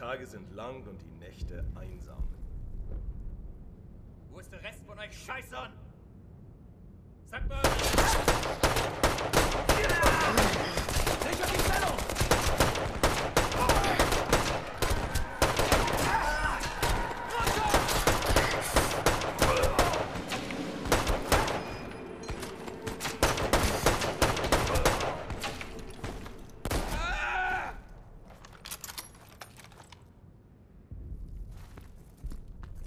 Tage sind lang und die Nächte einsam. Wo ist der Rest von euch Scheißern? Sagt mal!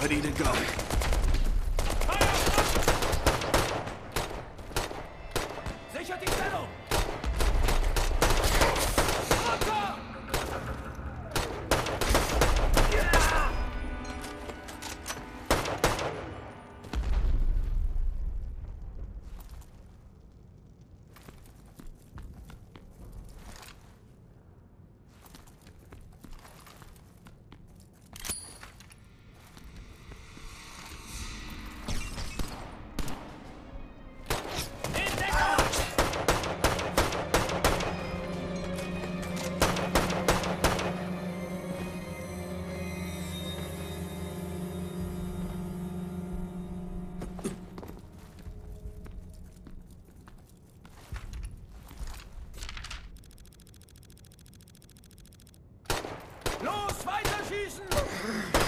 Ready to go. Los, weiter schießen!